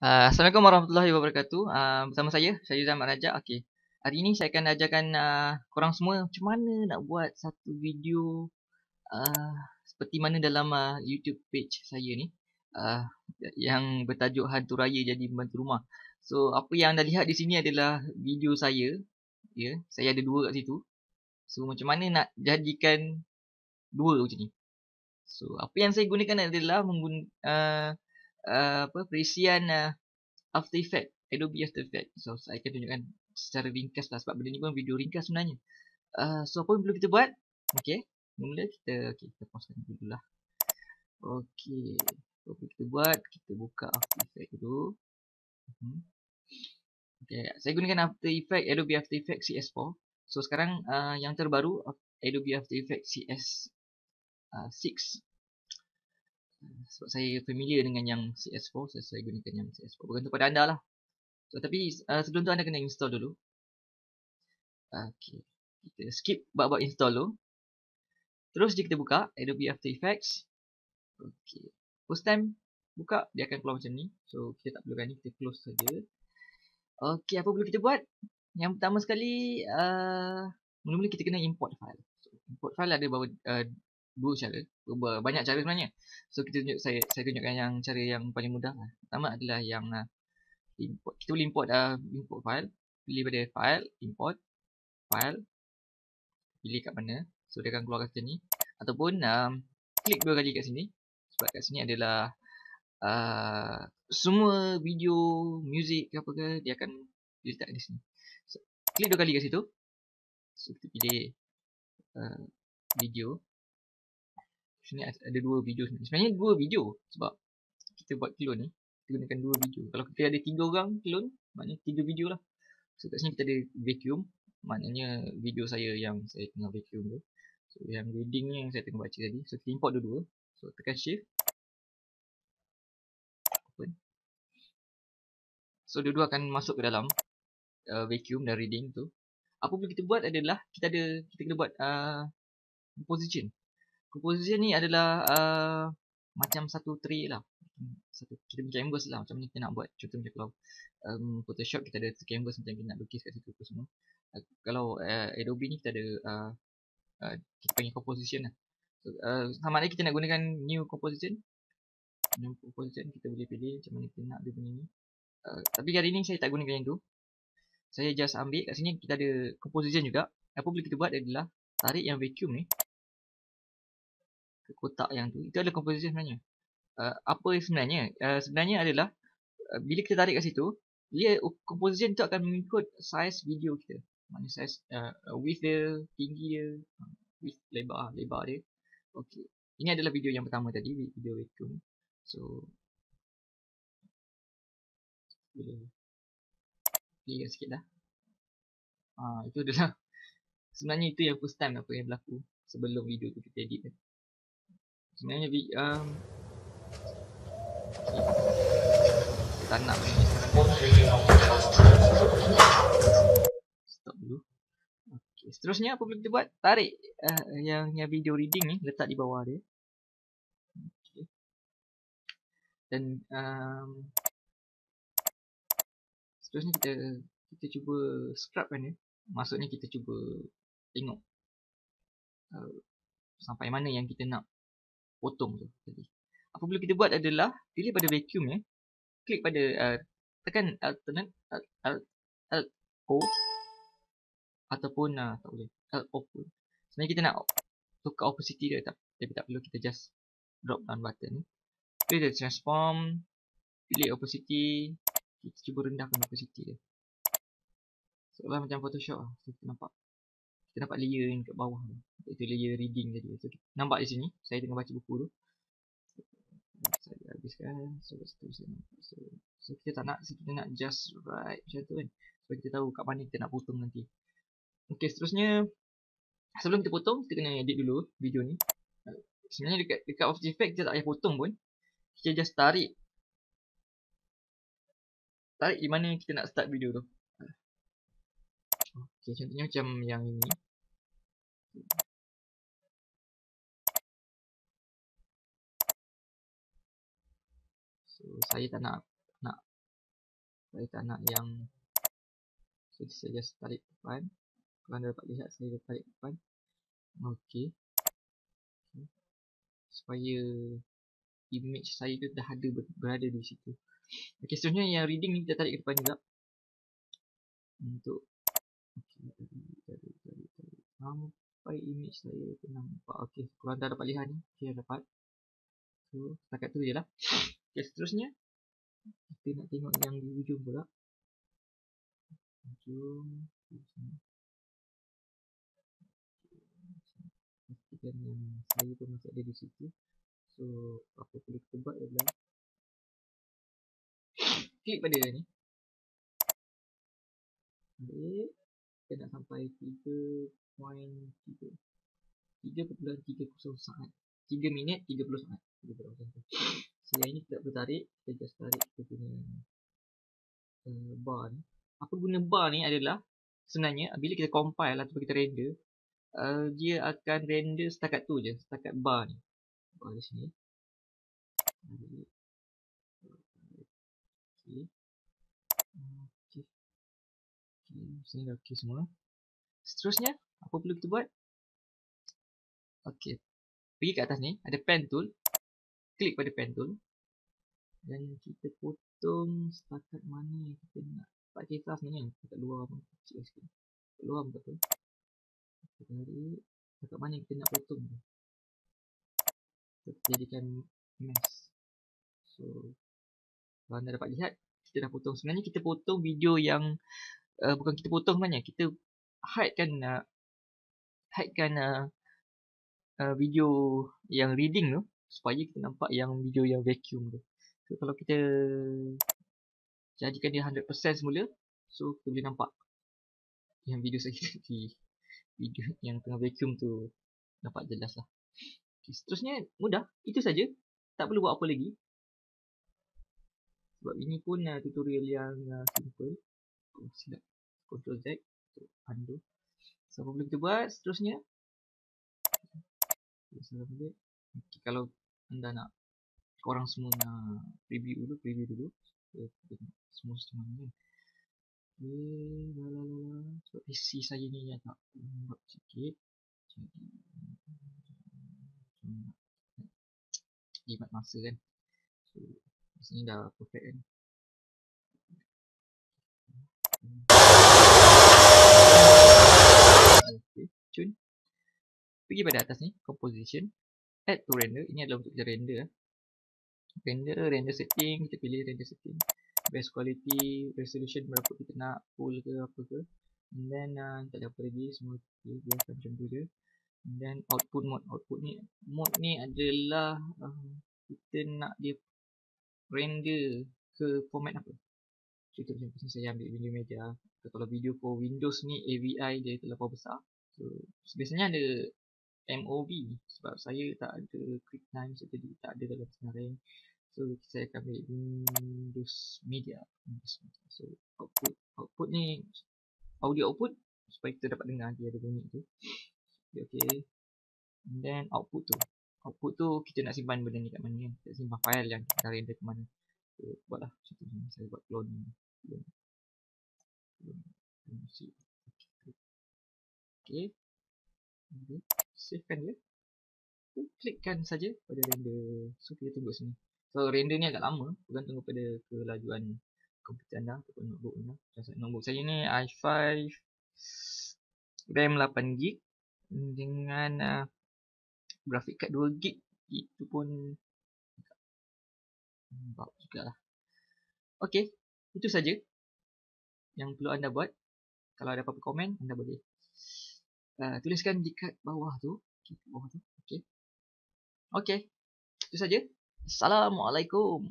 Uh, Assalamualaikum warahmatullahi wabarakatuh. Uh, bersama saya, saya Zaman Raja. Okey. Hari ini saya akan ajarkan uh, korang semua macam mana nak buat satu video uh, seperti mana dalam uh, YouTube page saya ni uh, yang bertajuk Hantu Raya Jadi Pembantu Rumah. So, apa yang anda lihat di sini adalah video saya. Ya, yeah, saya ada dua kat situ. So, macam mana nak jadikan dua macam ni. So, apa yang saya gunakan adalah menggunakan uh, uh, apa perisian uh, After Effect, Adobe After Effect. So saya akan tunjukkan secara ringkas lah sebab benda ni pun video ringkas sebenarnya. Uh, so apa yang perlu kita buat? Okay, mula kita okay, kita pause dulu lah. Okay, apa kita buat? Kita buka After Effect dulu. Hmm. Okay, saya gunakan After Effect, Adobe After Effect CS4. So sekarang uh, yang terbaru Adobe After Effect CS6 uh, sebab saya familiar dengan yang CS4 so saya gunakan yang CS4 bergantung pada anda lah. So, tapi uh, sebelum tu anda kena install dulu. Okay, kita skip bab-bab install dulu terus je kita buka Adobe After Effects. Okay, first time buka dia akan keluar macam ni. So kita tak perlukan ni kita close saja. Okay, apa perlu kita buat? Yang pertama sekali uh, mula-mula kita kena import file. So, import file ada beberapa uh, dua cara banyak cara sebenarnya. So kita tunjuk saya saya tunjukkan yang cara yang paling mudah lah. pertama adalah yang uh, import kita boleh import uh, import file pilih pada file import file pilih kat mana. So dia akan keluar kat sini. Ataupun um, klik dua kali kat sini. Sebab kat sini adalah uh, semua video music ke apa ke dia akan diletak di sini. So, klik dua kali kat situ. So kita pilih uh, video sini ada dua video sebenarnya. Sebenarnya dua video sebab kita buat clone ni. Kita gunakan dua video. Kalau kita ada tiga orang clone, maknanya tiga video lah. So kat sini kita ada vacuum. Maknanya video saya yang saya tengah vacuum tu. So yang reading ni yang saya tengah baca tadi. So kita import dua-dua. So tekan shift. Open. So dua-dua akan masuk ke dalam uh, vacuum dan reading tu. Apa yang kita buat adalah kita ada kita kena buat uh, position composition ni adalah uh, macam satu tray lah. Satu kita punya canvas lah macam ni kita nak buat contoh macam kalau um, photoshop kita ada canvas macam kita nak lukis kat situ semua. Uh, kalau uh, adobe ni kita ada uh, uh, kita panggil composition lah. So, uh, sama ada kita nak gunakan new composition. New composition kita boleh pilih macam mana kita nak dia punya ni. Uh, tapi hari ni saya tak gunakan yang tu. Saya just ambil. Kat sini kita ada composition juga. Apa boleh kita buat adalah tarik yang vacuum ni ke kotak yang tu. Itu adalah composition sebenarnya. Uh, apa sebenarnya? Uh, sebenarnya adalah uh, bila kita tarik kat situ dia composition tu akan mengikut size video kita. Mana size uh, width dia tinggi dia uh, width lebar lebar dia. Okey. Ini adalah video yang pertama tadi video vacuum so boleh. Pilih sikit dah. Ah, itu adalah sebenarnya itu yang first time apa yang berlaku sebelum video tu kita edit sebenarnya vi um, tak nak stop dulu. Okay. seterusnya apa boleh kita buat? Tarik uh, yang yang video reading ni letak di bawah dia. Okay. dan um, seterusnya kita kita cuba scrub kan ni maksudnya kita cuba tengok uh, sampai mana yang kita nak potong tu tadi. Apa boleh kita buat adalah pilih pada vacuum ya. Klik pada uh, tekan alternate alt, alt, alt o ataupun uh, tak boleh alt o. Sebenarnya kita nak tukar opacity dia tak tapi tak perlu kita just drop down button. Pilih dia transform, pilih opacity, kita cuba rendahkan opacity dia. Seolah macam Photoshop lah. Kita nampak kita dapat layer yang kat bawah tu. Itu layer reading tadi. So, nampak di sini. Saya tengah baca buku tu. Saya habiskan. So, seterusnya. So, so, kita tak nak. So, kita nak just right macam tu kan. Supaya kita tahu kat mana kita nak potong nanti. Okay, seterusnya. Sebelum kita potong, kita kena edit dulu video ni. Sebenarnya dekat, dekat After Effects, kita tak payah potong pun. Kita just tarik. Tarik di mana kita nak start video tu. Okay, contohnya macam yang ini. So, saya tak nak nak Saya tak nak yang So saya just tarik depan. Kalau anda dapat lihat saya tarik depan. Okay Supaya Image saya tu dah ada berada di situ. Okay seterusnya yang reading ni kita tarik ke depan juga. Untuk Tarik Sampai image saya tu nampak Okay kalau anda dapat lihat ni. Okay dapat. So setakat tu je lah. Okay seterusnya. Kita nak tengok yang di ujung pula. Ujung pastikan yang saya pun masih ada di situ. So apa boleh kita buat adalah klik pada ni. Baik, kita nak sampai 3.3 3.30 saat 3 minit 30 saat so yang ini tidak bertarik kita just tarik kita punya uh, bar ni. Apa guna bar ni adalah sebenarnya bila kita compile atau kita render uh, dia akan render setakat tu je setakat bar ni. Bar di sini okay. Okay. Okay. Sini dah okay semua seterusnya apa perlu kita buat ok. Pergi ke atas ni ada pen tool klik pada pen tool dan kita potong setakat mana yang kita nak tak kisah sebenarnya Dekat luar pun kecil sikit Dekat luar pun tak apa Kita tarik Dekat mana kita nak potong tu Kita jadikan mesh So Kalau anda dapat lihat Kita dah potong Sebenarnya kita potong video yang uh, Bukan kita potong sebenarnya Kita hidekan uh, Hidekan uh, uh, Video Yang reading tu Supaya kita nampak yang video yang vacuum tu. So kalau kita jadikan dia 100% semula so kita boleh nampak yang video saya di video yang tengah vacuum tu nampak jelas lah. Okay, seterusnya mudah. Itu saja. Tak perlu buat apa lagi. Sebab ini pun uh, tutorial yang uh, simple. Oh, silap control Z untuk undo so apa boleh kita buat seterusnya? Okay, kalau anda nak korang semua nak preview dulu preview dulu. Semua mana kan. Okay, lalala. Sebab PC saya ni agak lambat sikit. Jadi Jimat masa kan. So, masa ni dah perfect kan Okay, cun. Pergi pada atas ni, composition. Add to render, ini adalah untuk kita render Render, render setting, kita pilih render setting. Best quality resolution berapa kita nak full ke apa ke. And then uh, tak ada apa lagi. Semua okay, biasa macam tu je. And then output mode. Output ni mode ni adalah uh, kita nak dia render ke format apa. Contoh macam saya ambil video media. Kalau video for Windows ni AVI dia terlalu besar so biasanya ada MOV sebab saya tak ada quick time jadi tak ada dalam senarai So saya akan ambil Windows Media. Windows Media. So output output ni audio output supaya kita dapat dengar dia ada bunyi tu. Okay. And then output tu. Output tu kita nak simpan benda ni kat mana kan. Kita simpan file yang kita render ke mana. So buatlah contoh ni saya buat clone ni. Clone. Clone. Okay. Okay. Savekan dia. Klikkan saja pada render. So kita tunggu sini. So render ni agak lama Bergantung kepada kelajuan komputer anda Ataupun notebook anda notebook saya ni i5 RAM 8GB Dengan uh, Graphic card 2GB Itu pun Bagus juga lah Okay Itu saja Yang perlu anda buat Kalau ada apa-apa komen Anda boleh Tuliskan di kat bawah tu Okay, bawah tu. Okay. Okay. Itu saja. Assalamualaikum.